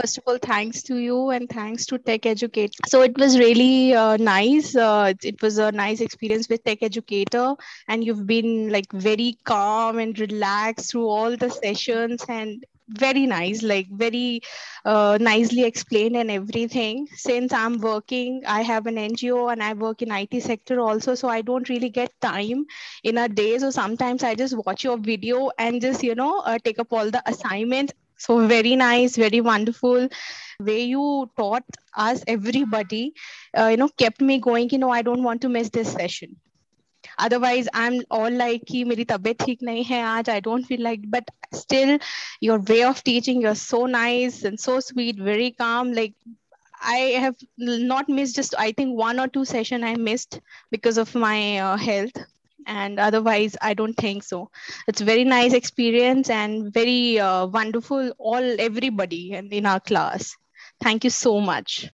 First of all, thanks to you and thanks to Tech Educator. So it was really uh, nice. Uh, it was a nice experience with Tech Educator, and you've been like very calm and relaxed through all the sessions and very nice like very uh, nicely explained and everything since i'm working i have an ngo and i work in it sector also so i don't really get time in a day so sometimes i just watch your video and just you know uh, take up all the assignments so very nice, very wonderful way you taught us everybody. Uh, you know, kept me going. You know, I don't want to miss this session. Otherwise, I'm all like, "Ki meri tabiyat theek nahi hai aaj. I don't feel like." But still, your way of teaching, you're so nice and so sweet, very calm. Like I have not missed just I think one or two session I missed because of my uh, health and otherwise i don't think so. It's very nice experience and very uh, wonderful all everybody in, in our class. Thank you so much